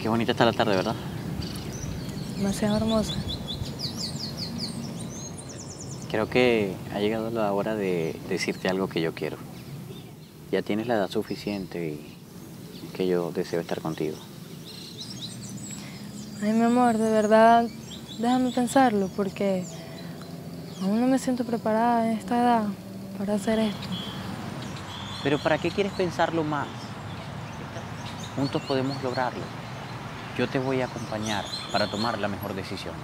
Qué bonita está la tarde, ¿verdad? Demasiado hermosa. Creo que ha llegado la hora de decirte algo que yo quiero. Ya tienes la edad suficiente y que yo deseo estar contigo. Ay, mi amor, de verdad, déjame pensarlo porque aún no me siento preparada en esta edad para hacer esto. Pero ¿para qué quieres pensarlo más? Juntos podemos lograrlo. Yo te voy a acompañar para tomar la mejor decisión.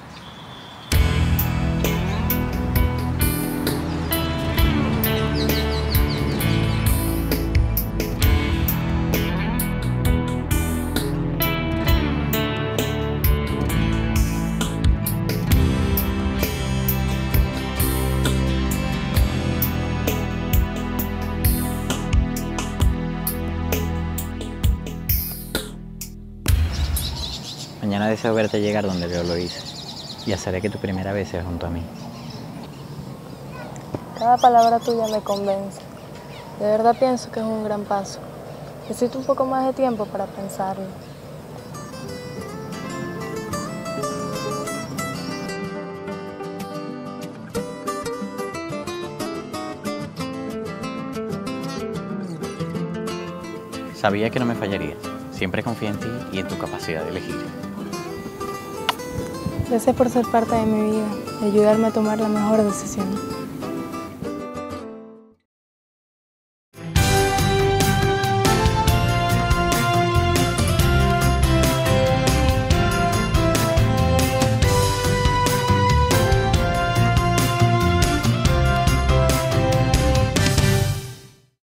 Mañana deseo verte llegar donde yo lo hice y haceré que tu primera vez sea junto a mí. Cada palabra tuya me convence. De verdad pienso que es un gran paso. Necesito un poco más de tiempo para pensarlo. Sabía que no me fallarías. Siempre confié en ti y en tu capacidad de elegir. Gracias por ser parte de mi vida y ayudarme a tomar la mejor decisión.